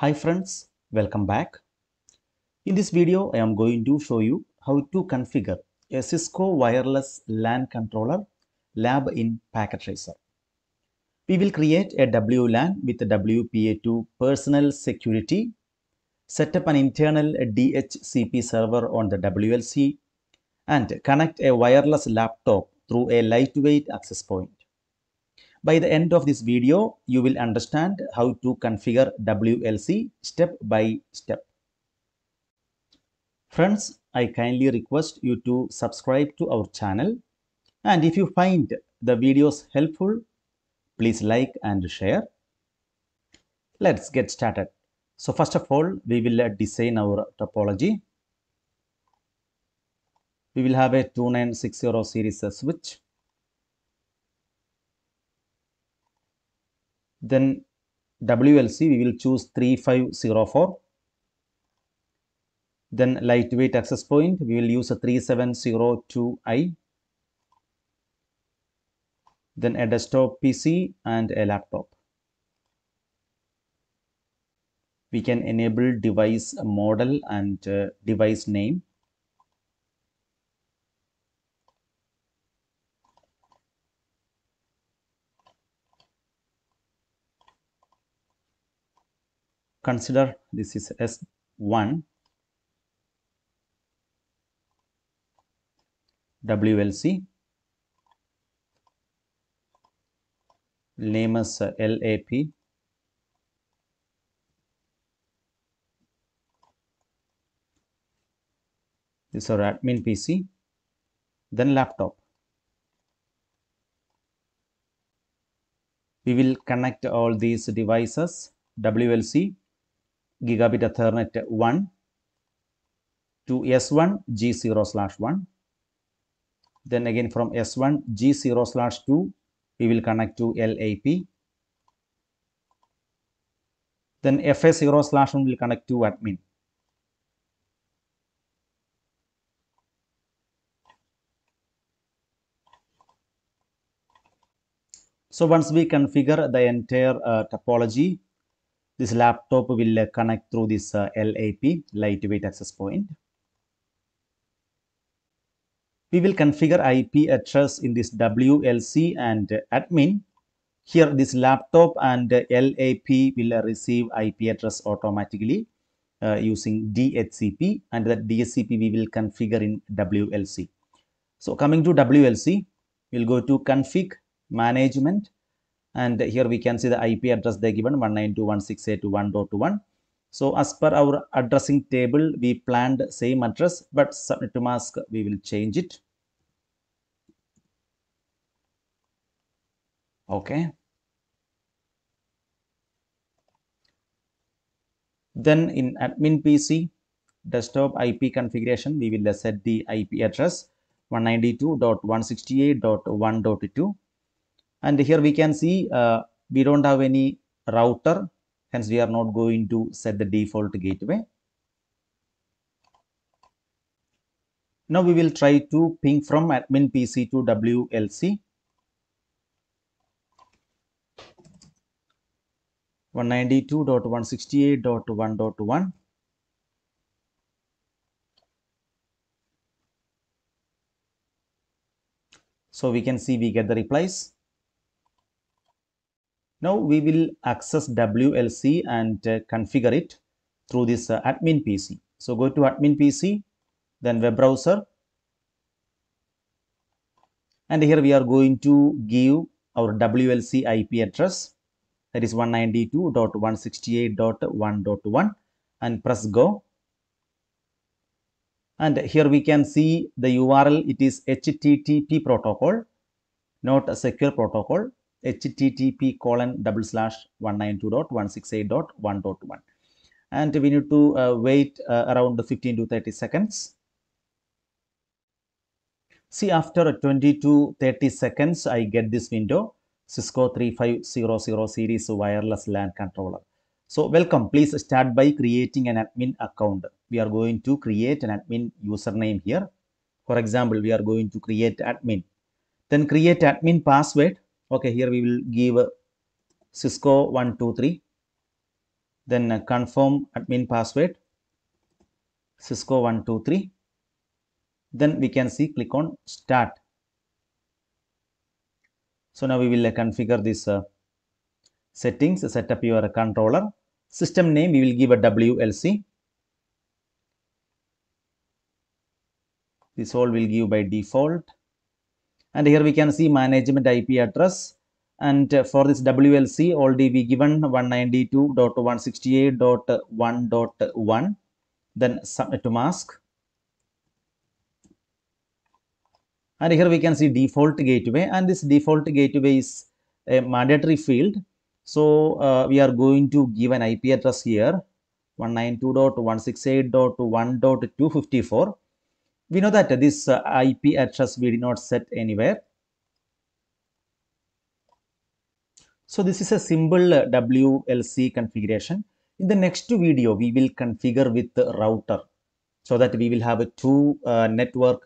Hi friends, welcome back. In this video, I am going to show you how to configure a Cisco wireless LAN controller lab in Packet Tracer. We will create a WLAN with a WPA2 personal security, set up an internal DHCP server on the WLC, and connect a wireless laptop through a lightweight access point. By the end of this video, you will understand how to configure WLC step by step. Friends, I kindly request you to subscribe to our channel and if you find the videos helpful, please like and share. Let's get started. So first of all, we will design our topology. We will have a 2960 series switch then WLC we will choose 3504 then lightweight access point we will use a 3702i then a desktop PC and a laptop. We can enable device model and uh, device name consider this is S1 WLC name as LAP this is our admin PC then laptop. We will connect all these devices WLC gigabit ethernet 1 to S1 G0 slash 1 then again from S1 G0 slash 2 we will connect to LAP then FA0 slash 1 will connect to admin. So once we configure the entire uh, topology this laptop will uh, connect through this uh, LAP lightweight access point. We will configure IP address in this WLC and uh, admin. Here this laptop and LAP will receive IP address automatically using DHCP and that DHCP we will configure in WLC. So coming to WLC, we'll go to config management and here we can see the IP address they given 192.168.1.1. So as per our addressing table, we planned same address, but subnet mask we will change it. Okay. Then in admin PC desktop IP configuration, we will set the IP address 192.168.1.2 and here we can see uh, we don't have any router hence we are not going to set the default gateway. Now we will try to ping from admin pc to wlc 192.168.1.1 so we can see we get the replies now we will access WLC and uh, configure it through this uh, admin PC. So go to admin PC, then web browser. And here we are going to give our WLC IP address that is 192.168.1.1 and press go. And here we can see the URL, it is HTTP protocol, not a secure protocol http colon double slash 192.168.1.1 and we need to uh, wait uh, around 15 to 30 seconds. See after 20 to 30 seconds i get this window. Cisco 3500 series wireless lan controller. So welcome. Please start by creating an admin account. We are going to create an admin username here. For example we are going to create admin. Then create admin password okay here we will give cisco 123 then uh, confirm admin password. Cisco 123 then we can see click on start. So now we will uh, configure this uh, settings. Set up your controller. System name we will give a wlc this all will give by default and here we can see management ip address. And uh, for this WLC already we given 192.168.1.1 then subnet to mask. And here we can see default gateway. And this default gateway is a mandatory field. So uh, we are going to give an IP address here 192.168.1.254 we know that this uh, IP address we did not set anywhere So this is a simple uh, WLC configuration. In the next video, we will configure with the router so that we will have a two uh, network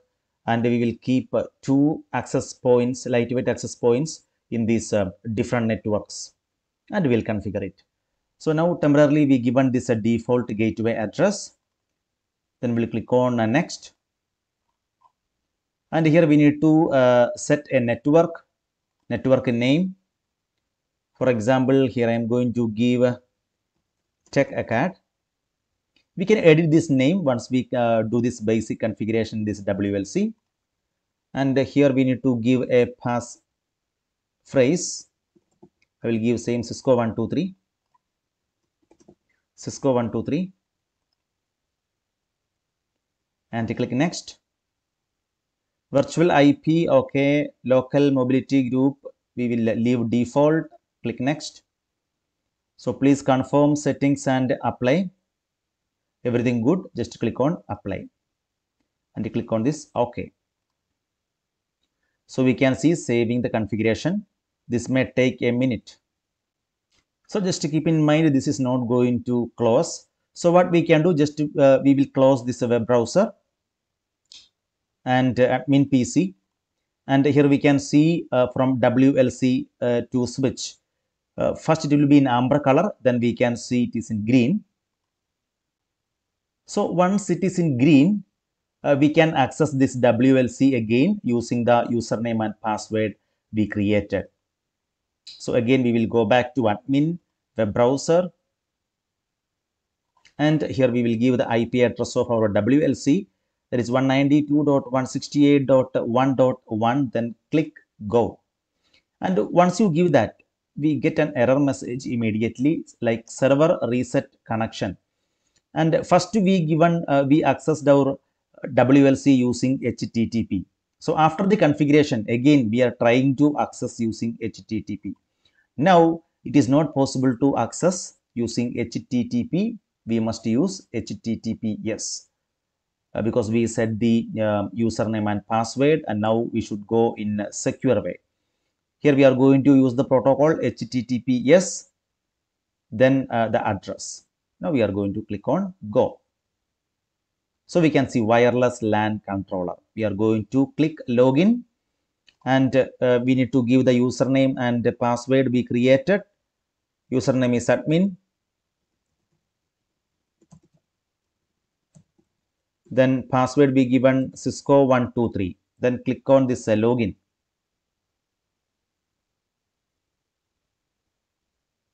and we will keep uh, two access points, lightweight access points in these uh, different networks and we will configure it. So now temporarily we given this a default gateway address. Then we'll click on uh, next. And here we need to uh, set a network, network name for example, here I am going to give tech acad. We can edit this name once we uh, do this basic configuration, this WLC. And here we need to give a pass phrase. I will give same Cisco 123. Cisco 123. And click next. Virtual IP, okay. Local mobility group, we will leave default click next. So please confirm settings and apply. Everything good just click on apply. And click on this ok so we can see saving the configuration. This may take a minute. So just to keep in mind this is not going to close. So what we can do just uh, we will close this web browser and uh, admin pc and here we can see uh, from wlc uh, to switch. First it will be in amber color then we can see it is in green. So once it is in green uh, we can access this WLC again using the username and password we created. So again we will go back to admin web browser. And here we will give the IP address of our WLC that is 192.168.1.1 then click go. And once you give that we get an error message immediately like server reset connection. And first we given uh, we accessed our WLC using HTTP so after the configuration again we are trying to access using HTTP now it is not possible to access using HTTP we must use HTTPS because we set the uh, username and password and now we should go in a secure way. Here we are going to use the protocol https then uh, the address. Now we are going to click on go. So we can see wireless lan controller. We are going to click login and uh, we need to give the username and the password we created. Username is admin then password be given cisco 123 then click on this uh, login.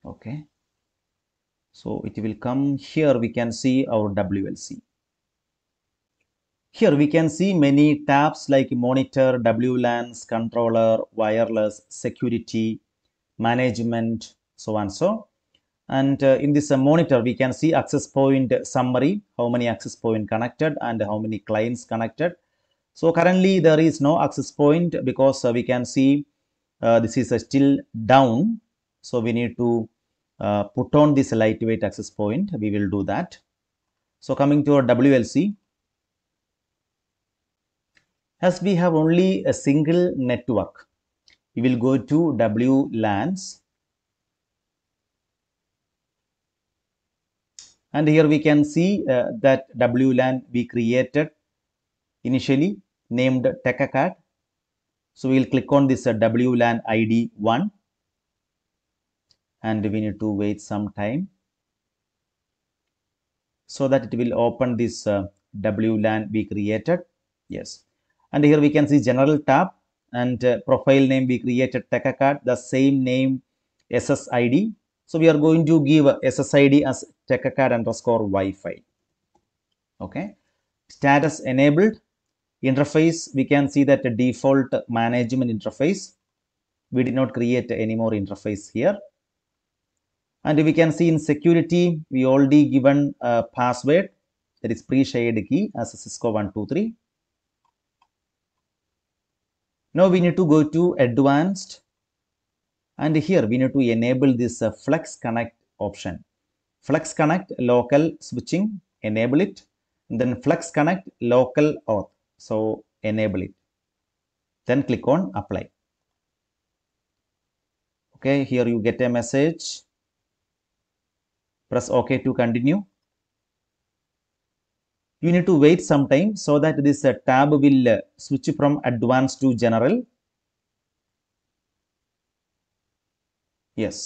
Okay. So it will come here. We can see our WLC here we can see many tabs like monitor WLANs controller wireless security management so on. So and uh, in this uh, monitor we can see access point summary how many access point connected and how many clients connected. So currently there is no access point because uh, we can see uh, this is uh, still down. So we need to uh, put on this lightweight access point. We will do that. So coming to our WLC as we have only a single network we will go to WLANs and here we can see uh, that WLAN we created initially named TechAcad so we will click on this uh, WLAN ID 1 and we need to wait some time so that it will open this uh, WLAN we created. Yes. And here we can see general tab and uh, profile name we created TechAcad, the same name SSID. So we are going to give SSID as TechAcad underscore Wi-Fi. Okay. Status enabled. Interface, we can see that the default management interface. We did not create any more interface here. And we can see in security, we already given a password that is pre-shared key as Cisco 123. Now we need to go to advanced and here we need to enable this uh, flex connect option. Flex connect local switching, enable it. And then flex connect local auth. So enable it. Then click on apply. Okay, here you get a message. Press OK to continue you need to wait some time so that this uh, tab will uh, switch from advanced to general yes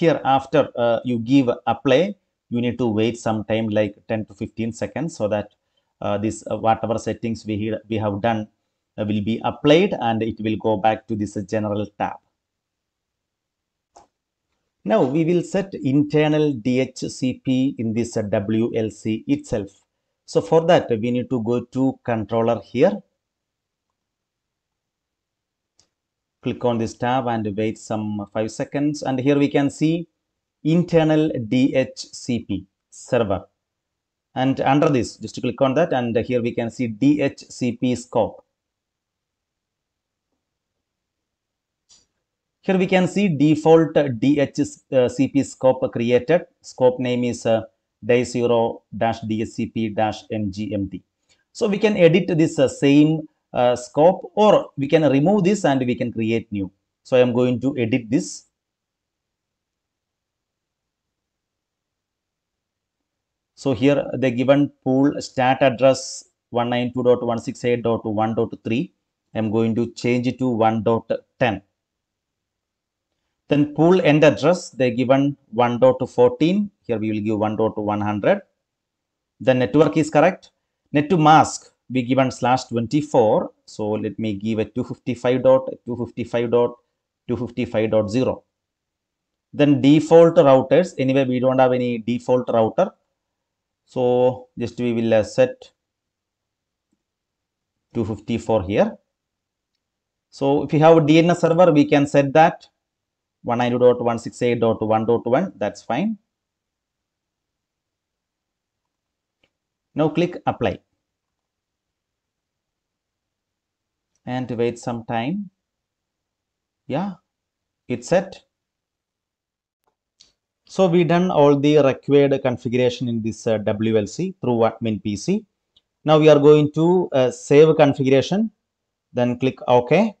here after uh, you give apply you need to wait some time like 10 to 15 seconds so that uh, this uh, whatever settings we, we have done uh, will be applied and it will go back to this general tab now we will set internal DHCP in this WLC itself. So for that we need to go to controller here. Click on this tab and wait some 5 seconds and here we can see internal DHCP server. And under this just click on that and here we can see DHCP scope. Here we can see default DHCP scope created. Scope name is uh, day0-DHCP-MGMT. So we can edit this uh, same uh, scope or we can remove this and we can create new. So I am going to edit this. So here the given pool stat address 192.168.1.3. I am going to change it to 1.10 then pool end address, they given 1.14. Here we will give 1.100. The network is correct. Net to mask, we given slash 24. So let me give a 255 dot 255 dot 255 dot 0 Then default routers. Anyway, we don't have any default router. So just we will uh, set 254 here. So if you have a DNS server, we can set that 192.168.1.1 that's fine now click apply and wait some time yeah it's set so we done all the required configuration in this uh, WLC through admin PC now we are going to uh, save configuration then click OK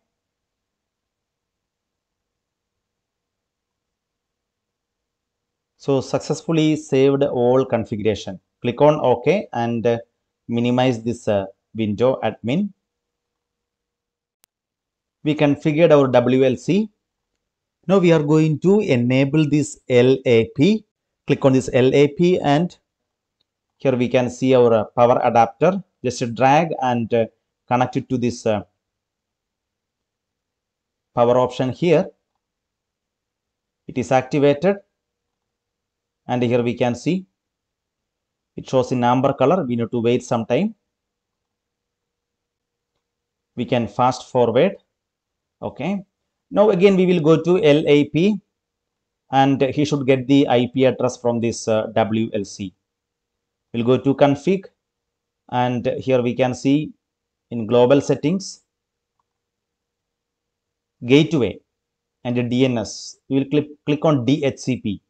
So successfully saved all configuration. Click on OK and uh, minimize this uh, window admin. We configured our WLC. Now we are going to enable this LAP. Click on this LAP and here we can see our uh, power adapter. Just drag and uh, connect it to this uh, power option here. It is activated and here we can see it shows in amber color we need to wait some time we can fast forward okay. Now again we will go to lap and he should get the ip address from this uh, wlc we'll go to config and here we can see in global settings gateway and dns we will click click on dhcp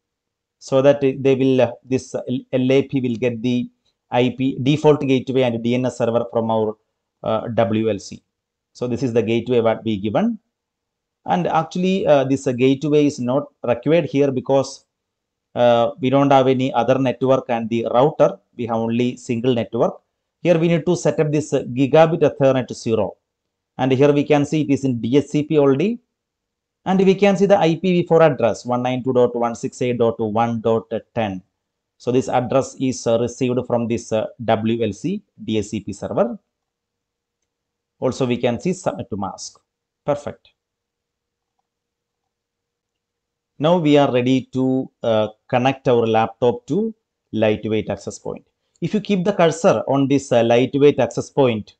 so that they will uh, this LAP will get the IP default gateway and DNS server from our uh, WLC. So this is the gateway what we given. And actually uh, this uh, gateway is not required here because uh, we don't have any other network and the router. We have only single network. Here we need to set up this uh, gigabit ethernet 0 and here we can see it is in DHCP already. And we can see the IPv4 address 192.168.1.10. So this address is uh, received from this uh, WLC DHCP server. Also we can see subnet to mask. Perfect. Now we are ready to uh, connect our laptop to lightweight access point. If you keep the cursor on this uh, lightweight access point,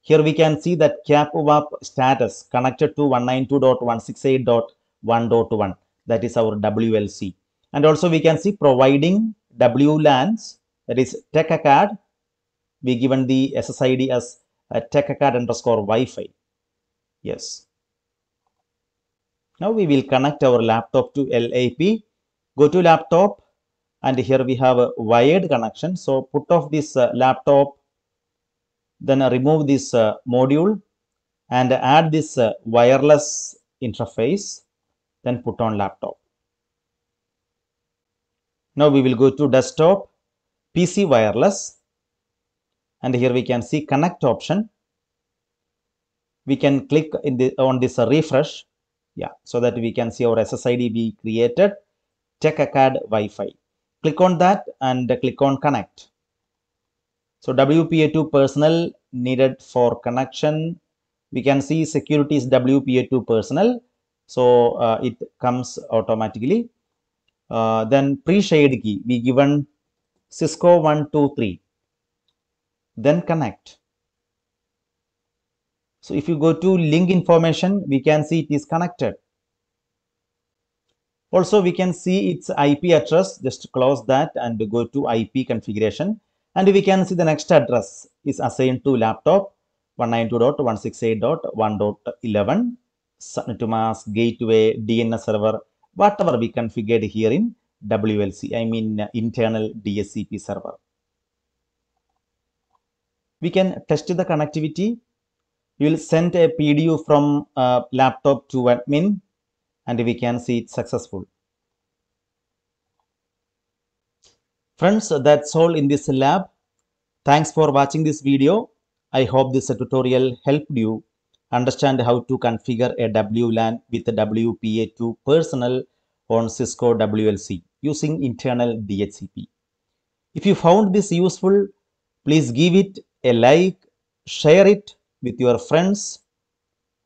here we can see that CAPWAP status connected to 192.168.1.1 that is our WLC. And also we can see providing WLANs that is TechACAD. We given the SSID as uh, TechACAD underscore Wi-Fi. Yes. Now we will connect our laptop to LAP. Go to laptop and here we have a wired connection. So put off this uh, laptop, then remove this uh, module and add this uh, wireless interface, then put on laptop. Now we will go to desktop, PC wireless and here we can see connect option. We can click in the on this refresh. Yeah so that we can see our SSID we created. TechACAD Wi-Fi. Click on that and click on connect. So WPA2 personal needed for connection. We can see security is WPA2 personal so uh, it comes automatically. Uh, then pre-shared key. We given Cisco 123 then connect so if you go to link information, we can see it is connected. Also, we can see its IP address. Just close that and go to IP configuration. And we can see the next address is assigned to laptop 192.168.1.11 subnet to mask gateway DNS server whatever we configured here in WLC I mean internal DHCP server. We can test the connectivity you will send a PDU from uh, laptop to admin and we can see it successful. Friends, that's all in this lab. Thanks for watching this video. I hope this tutorial helped you understand how to configure a WLAN with a WPA2 personal on Cisco WLC using internal DHCP. If you found this useful, please give it a like, share it with your friends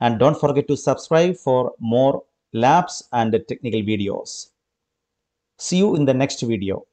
and don't forget to subscribe for more labs and technical videos. See you in the next video.